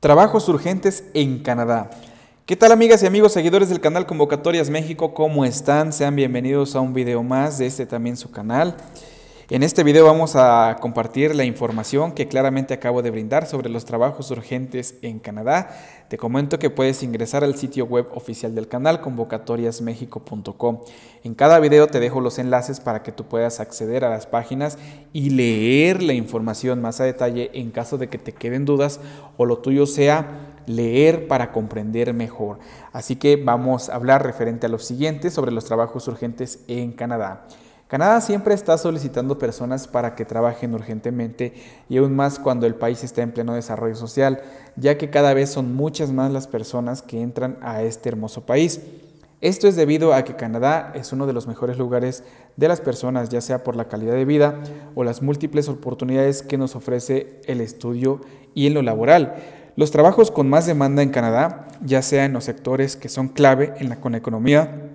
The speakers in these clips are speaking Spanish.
Trabajos urgentes en Canadá. ¿Qué tal amigas y amigos seguidores del canal Convocatorias México? ¿Cómo están? Sean bienvenidos a un video más de este también su canal. En este video vamos a compartir la información que claramente acabo de brindar sobre los trabajos urgentes en Canadá. Te comento que puedes ingresar al sitio web oficial del canal convocatoriasmexico.com. En cada video te dejo los enlaces para que tú puedas acceder a las páginas y leer la información más a detalle en caso de que te queden dudas o lo tuyo sea leer para comprender mejor. Así que vamos a hablar referente a lo siguiente sobre los trabajos urgentes en Canadá. Canadá siempre está solicitando personas para que trabajen urgentemente y aún más cuando el país está en pleno desarrollo social, ya que cada vez son muchas más las personas que entran a este hermoso país. Esto es debido a que Canadá es uno de los mejores lugares de las personas, ya sea por la calidad de vida o las múltiples oportunidades que nos ofrece el estudio y en lo laboral. Los trabajos con más demanda en Canadá, ya sea en los sectores que son clave en la, con la economía,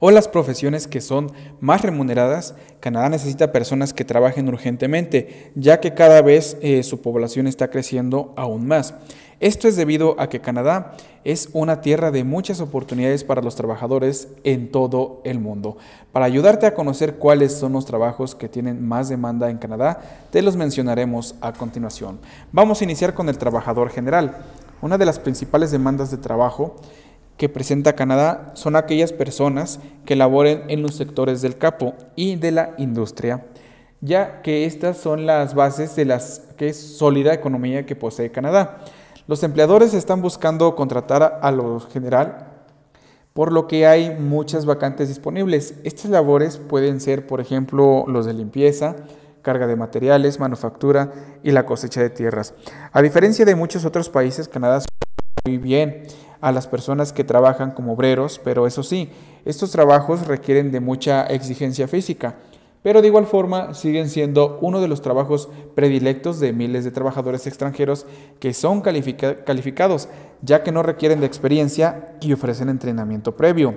o las profesiones que son más remuneradas, Canadá necesita personas que trabajen urgentemente, ya que cada vez eh, su población está creciendo aún más. Esto es debido a que Canadá es una tierra de muchas oportunidades para los trabajadores en todo el mundo. Para ayudarte a conocer cuáles son los trabajos que tienen más demanda en Canadá, te los mencionaremos a continuación. Vamos a iniciar con el trabajador general. Una de las principales demandas de trabajo que presenta Canadá son aquellas personas que laboren en los sectores del capo y de la industria, ya que estas son las bases de la que sólida economía que posee Canadá. Los empleadores están buscando contratar a lo general, por lo que hay muchas vacantes disponibles. Estas labores pueden ser, por ejemplo, los de limpieza, carga de materiales, manufactura y la cosecha de tierras. A diferencia de muchos otros países, Canadá muy bien a las personas que trabajan como obreros, pero eso sí, estos trabajos requieren de mucha exigencia física, pero de igual forma siguen siendo uno de los trabajos predilectos de miles de trabajadores extranjeros que son calificados, ya que no requieren de experiencia y ofrecen entrenamiento previo.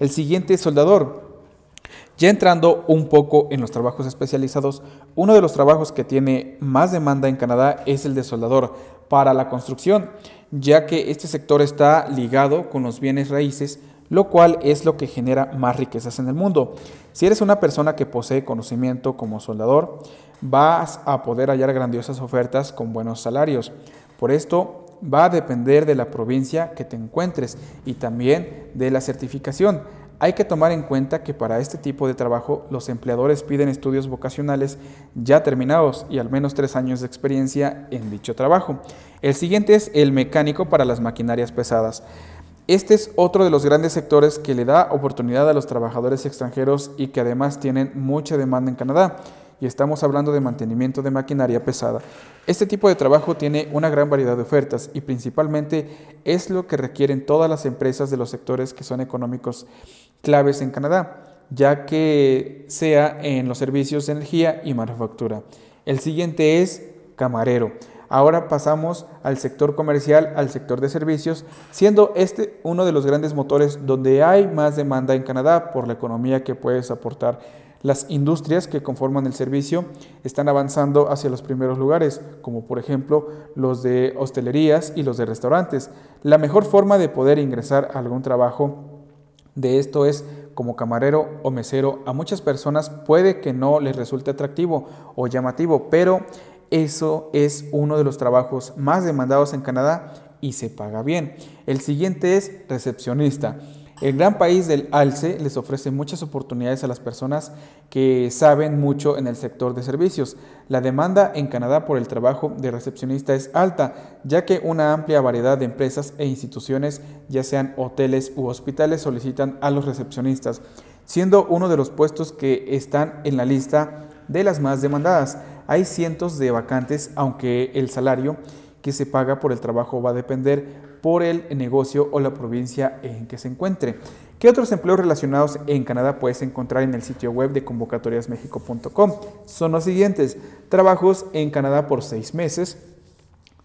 El siguiente es soldador. Ya entrando un poco en los trabajos especializados, uno de los trabajos que tiene más demanda en Canadá es el de soldador para la construcción ya que este sector está ligado con los bienes raíces, lo cual es lo que genera más riquezas en el mundo. Si eres una persona que posee conocimiento como soldador, vas a poder hallar grandiosas ofertas con buenos salarios. Por esto va a depender de la provincia que te encuentres y también de la certificación. Hay que tomar en cuenta que para este tipo de trabajo los empleadores piden estudios vocacionales ya terminados y al menos tres años de experiencia en dicho trabajo. El siguiente es el mecánico para las maquinarias pesadas. Este es otro de los grandes sectores que le da oportunidad a los trabajadores extranjeros y que además tienen mucha demanda en Canadá y estamos hablando de mantenimiento de maquinaria pesada. Este tipo de trabajo tiene una gran variedad de ofertas y principalmente es lo que requieren todas las empresas de los sectores que son económicos claves en Canadá, ya que sea en los servicios de energía y manufactura. El siguiente es camarero. Ahora pasamos al sector comercial, al sector de servicios, siendo este uno de los grandes motores donde hay más demanda en Canadá por la economía que puedes aportar las industrias que conforman el servicio están avanzando hacia los primeros lugares, como por ejemplo los de hostelerías y los de restaurantes. La mejor forma de poder ingresar a algún trabajo de esto es como camarero o mesero. A muchas personas puede que no les resulte atractivo o llamativo, pero eso es uno de los trabajos más demandados en Canadá y se paga bien. El siguiente es recepcionista. El gran país del alce les ofrece muchas oportunidades a las personas que saben mucho en el sector de servicios. La demanda en Canadá por el trabajo de recepcionista es alta, ya que una amplia variedad de empresas e instituciones, ya sean hoteles u hospitales, solicitan a los recepcionistas, siendo uno de los puestos que están en la lista de las más demandadas. Hay cientos de vacantes, aunque el salario que se paga por el trabajo va a depender por el negocio o la provincia en que se encuentre. ¿Qué otros empleos relacionados en Canadá puedes encontrar en el sitio web de convocatoriasmexico.com? Son los siguientes. Trabajos en Canadá por seis meses,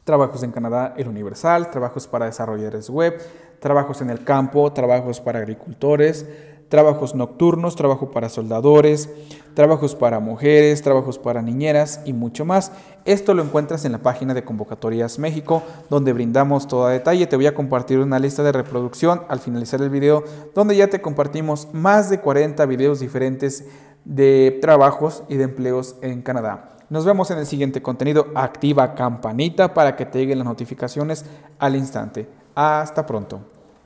trabajos en Canadá el Universal, trabajos para desarrolladores web, trabajos en el campo, trabajos para agricultores, trabajos nocturnos, trabajo para soldadores, trabajos para mujeres, trabajos para niñeras y mucho más. Esto lo encuentras en la página de Convocatorias México, donde brindamos todo a detalle. Te voy a compartir una lista de reproducción al finalizar el video, donde ya te compartimos más de 40 videos diferentes de trabajos y de empleos en Canadá. Nos vemos en el siguiente contenido. Activa campanita para que te lleguen las notificaciones al instante. Hasta pronto.